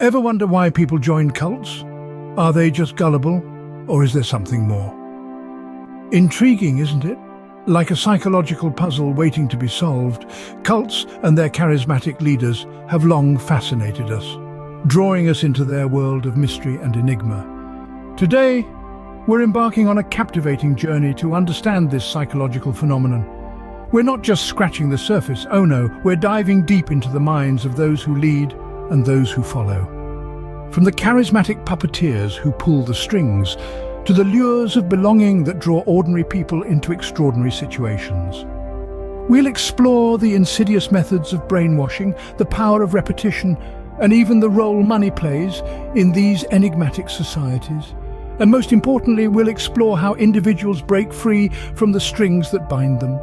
Ever wonder why people join cults? Are they just gullible, or is there something more? Intriguing, isn't it? Like a psychological puzzle waiting to be solved, cults and their charismatic leaders have long fascinated us, drawing us into their world of mystery and enigma. Today, we're embarking on a captivating journey to understand this psychological phenomenon. We're not just scratching the surface, oh no, we're diving deep into the minds of those who lead and those who follow. From the charismatic puppeteers who pull the strings, to the lures of belonging that draw ordinary people into extraordinary situations. We'll explore the insidious methods of brainwashing, the power of repetition, and even the role money plays in these enigmatic societies. And most importantly, we'll explore how individuals break free from the strings that bind them.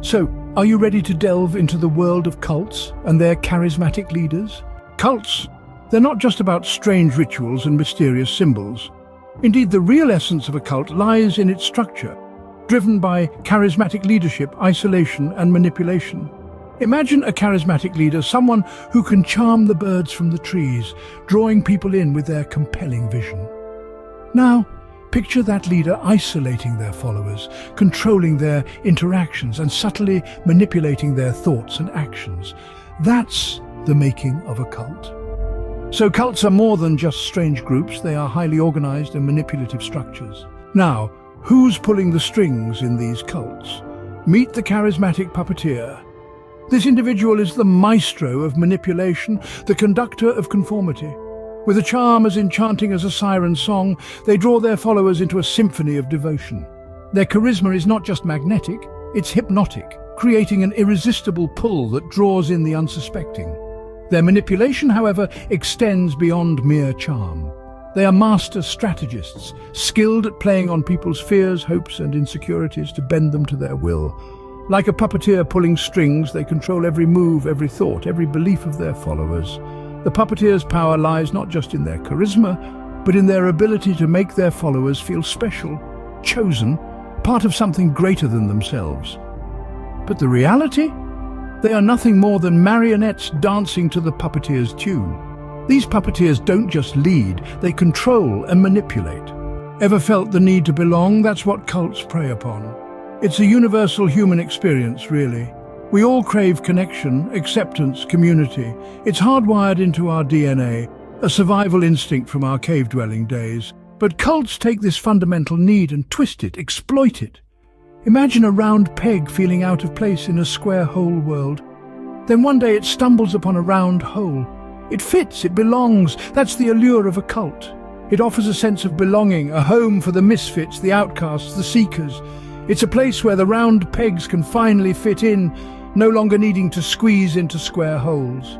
So, are you ready to delve into the world of cults and their charismatic leaders? Cults, they're not just about strange rituals and mysterious symbols. Indeed, the real essence of a cult lies in its structure, driven by charismatic leadership, isolation and manipulation. Imagine a charismatic leader, someone who can charm the birds from the trees, drawing people in with their compelling vision. Now, Picture that leader isolating their followers, controlling their interactions and subtly manipulating their thoughts and actions. That's the making of a cult. So cults are more than just strange groups, they are highly organized and manipulative structures. Now, who's pulling the strings in these cults? Meet the charismatic puppeteer. This individual is the maestro of manipulation, the conductor of conformity. With a charm as enchanting as a siren song, they draw their followers into a symphony of devotion. Their charisma is not just magnetic, it's hypnotic, creating an irresistible pull that draws in the unsuspecting. Their manipulation, however, extends beyond mere charm. They are master strategists, skilled at playing on people's fears, hopes and insecurities to bend them to their will. Like a puppeteer pulling strings, they control every move, every thought, every belief of their followers. The puppeteer's power lies not just in their charisma, but in their ability to make their followers feel special, chosen, part of something greater than themselves. But the reality? They are nothing more than marionettes dancing to the puppeteer's tune. These puppeteers don't just lead, they control and manipulate. Ever felt the need to belong? That's what cults prey upon. It's a universal human experience, really. We all crave connection, acceptance, community. It's hardwired into our DNA, a survival instinct from our cave-dwelling days. But cults take this fundamental need and twist it, exploit it. Imagine a round peg feeling out of place in a square hole world. Then one day it stumbles upon a round hole. It fits, it belongs. That's the allure of a cult. It offers a sense of belonging, a home for the misfits, the outcasts, the seekers. It's a place where the round pegs can finally fit in, no longer needing to squeeze into square holes.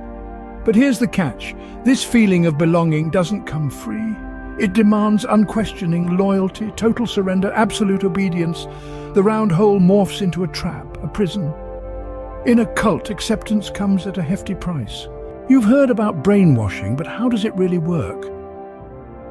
But here's the catch. This feeling of belonging doesn't come free. It demands unquestioning loyalty, total surrender, absolute obedience. The round hole morphs into a trap, a prison. In a cult, acceptance comes at a hefty price. You've heard about brainwashing, but how does it really work?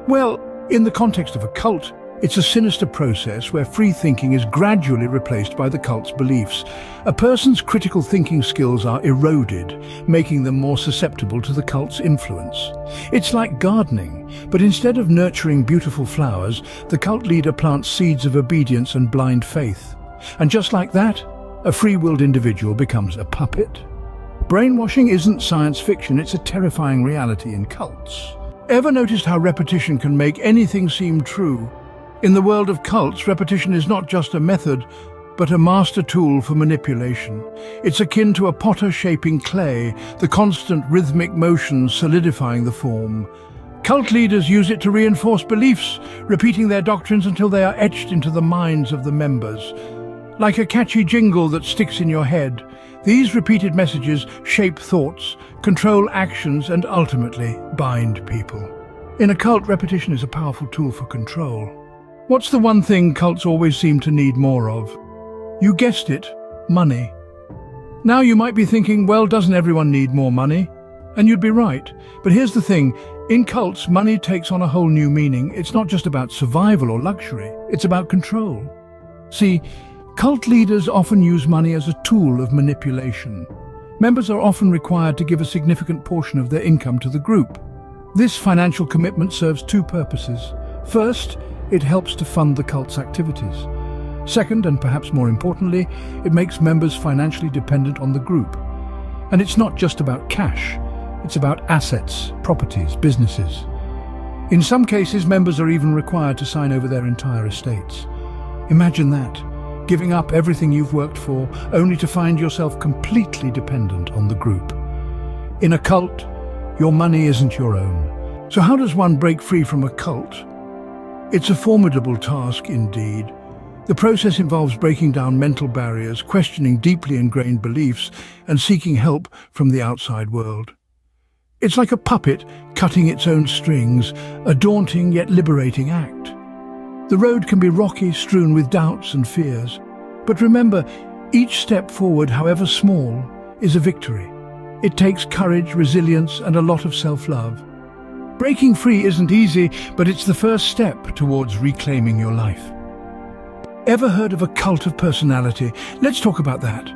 Well, in the context of a cult, it's a sinister process where free thinking is gradually replaced by the cult's beliefs. A person's critical thinking skills are eroded, making them more susceptible to the cult's influence. It's like gardening, but instead of nurturing beautiful flowers, the cult leader plants seeds of obedience and blind faith. And just like that, a free-willed individual becomes a puppet. Brainwashing isn't science fiction, it's a terrifying reality in cults. Ever noticed how repetition can make anything seem true? In the world of cults, repetition is not just a method, but a master tool for manipulation. It's akin to a potter shaping clay, the constant rhythmic motion solidifying the form. Cult leaders use it to reinforce beliefs, repeating their doctrines until they are etched into the minds of the members. Like a catchy jingle that sticks in your head, these repeated messages shape thoughts, control actions and ultimately bind people. In a cult, repetition is a powerful tool for control. What's the one thing cults always seem to need more of? You guessed it, money. Now you might be thinking, well, doesn't everyone need more money? And you'd be right. But here's the thing, in cults, money takes on a whole new meaning. It's not just about survival or luxury, it's about control. See, cult leaders often use money as a tool of manipulation. members are often required to give a significant portion of their income to the group. This financial commitment serves two purposes. First, it helps to fund the cult's activities. Second, and perhaps more importantly, it makes members financially dependent on the group. And it's not just about cash, it's about assets, properties, businesses. In some cases, members are even required to sign over their entire estates. Imagine that, giving up everything you've worked for, only to find yourself completely dependent on the group. In a cult, your money isn't your own. So how does one break free from a cult? It's a formidable task indeed. The process involves breaking down mental barriers, questioning deeply ingrained beliefs, and seeking help from the outside world. It's like a puppet cutting its own strings, a daunting yet liberating act. The road can be rocky, strewn with doubts and fears. But remember, each step forward, however small, is a victory. It takes courage, resilience and a lot of self-love. Breaking free isn't easy, but it's the first step towards reclaiming your life. Ever heard of a cult of personality? Let's talk about that.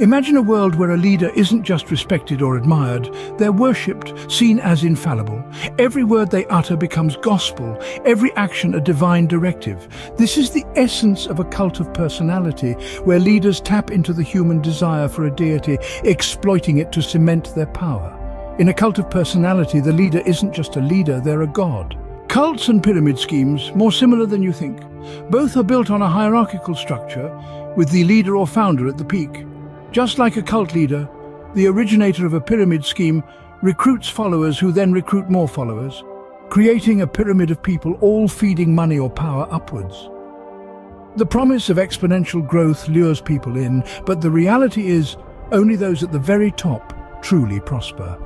Imagine a world where a leader isn't just respected or admired, they're worshipped, seen as infallible. Every word they utter becomes gospel, every action a divine directive. This is the essence of a cult of personality, where leaders tap into the human desire for a deity, exploiting it to cement their power. In a cult of personality, the leader isn't just a leader, they're a god. Cults and pyramid schemes, more similar than you think. Both are built on a hierarchical structure, with the leader or founder at the peak. Just like a cult leader, the originator of a pyramid scheme recruits followers who then recruit more followers, creating a pyramid of people all feeding money or power upwards. The promise of exponential growth lures people in, but the reality is only those at the very top truly prosper.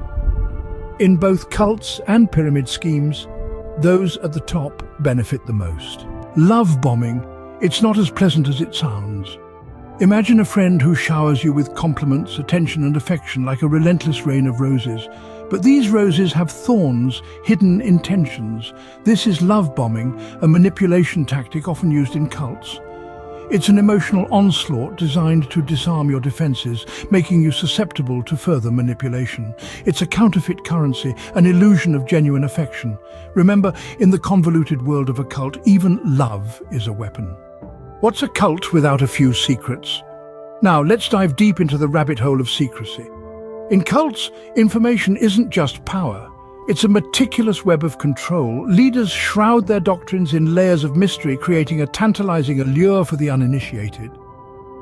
In both cults and pyramid schemes, those at the top benefit the most. Love bombing, it's not as pleasant as it sounds. Imagine a friend who showers you with compliments, attention and affection like a relentless rain of roses. But these roses have thorns, hidden intentions. This is love bombing, a manipulation tactic often used in cults. It's an emotional onslaught designed to disarm your defenses, making you susceptible to further manipulation. It's a counterfeit currency, an illusion of genuine affection. Remember, in the convoluted world of a cult, even love is a weapon. What's a cult without a few secrets? Now, let's dive deep into the rabbit hole of secrecy. In cults, information isn't just power. It's a meticulous web of control. Leaders shroud their doctrines in layers of mystery, creating a tantalizing allure for the uninitiated.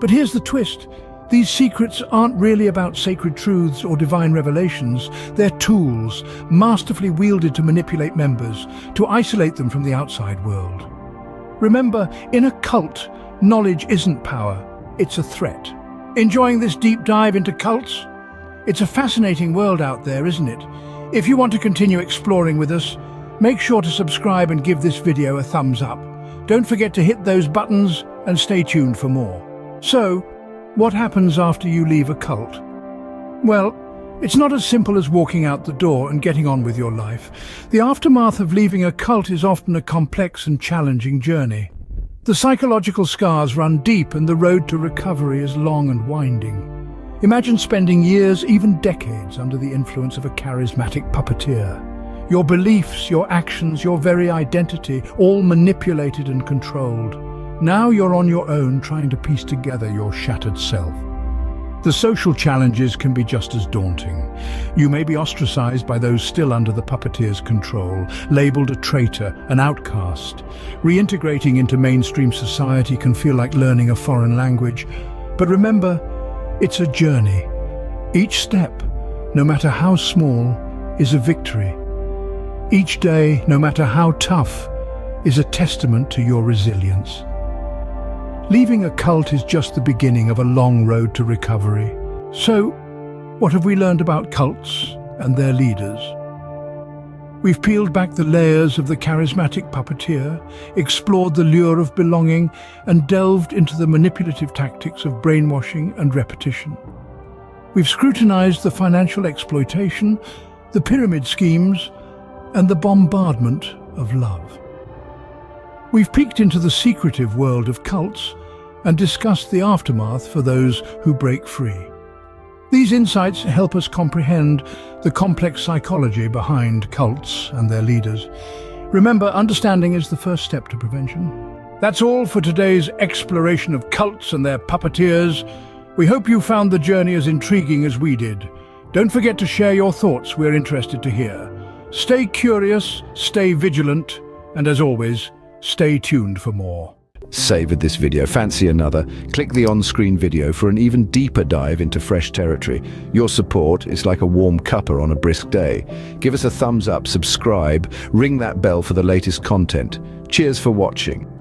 But here's the twist. These secrets aren't really about sacred truths or divine revelations. They're tools, masterfully wielded to manipulate members, to isolate them from the outside world. Remember, in a cult, knowledge isn't power, it's a threat. Enjoying this deep dive into cults? It's a fascinating world out there, isn't it? If you want to continue exploring with us, make sure to subscribe and give this video a thumbs up. Don't forget to hit those buttons and stay tuned for more. So, what happens after you leave a cult? Well, it's not as simple as walking out the door and getting on with your life. The aftermath of leaving a cult is often a complex and challenging journey. The psychological scars run deep and the road to recovery is long and winding. Imagine spending years, even decades, under the influence of a charismatic puppeteer. Your beliefs, your actions, your very identity, all manipulated and controlled. Now you're on your own trying to piece together your shattered self. The social challenges can be just as daunting. You may be ostracized by those still under the puppeteer's control, labeled a traitor, an outcast. Reintegrating into mainstream society can feel like learning a foreign language. But remember, it's a journey. Each step, no matter how small, is a victory. Each day, no matter how tough, is a testament to your resilience. Leaving a cult is just the beginning of a long road to recovery. So, what have we learned about cults and their leaders? We've peeled back the layers of the charismatic puppeteer, explored the lure of belonging, and delved into the manipulative tactics of brainwashing and repetition. We've scrutinized the financial exploitation, the pyramid schemes, and the bombardment of love. We've peeked into the secretive world of cults and discussed the aftermath for those who break free. These insights help us comprehend the complex psychology behind cults and their leaders. Remember, understanding is the first step to prevention. That's all for today's exploration of cults and their puppeteers. We hope you found the journey as intriguing as we did. Don't forget to share your thoughts, we're interested to hear. Stay curious, stay vigilant, and as always, stay tuned for more. Savored this video, fancy another? Click the on-screen video for an even deeper dive into fresh territory. Your support is like a warm cuppa on a brisk day. Give us a thumbs up, subscribe, ring that bell for the latest content. Cheers for watching.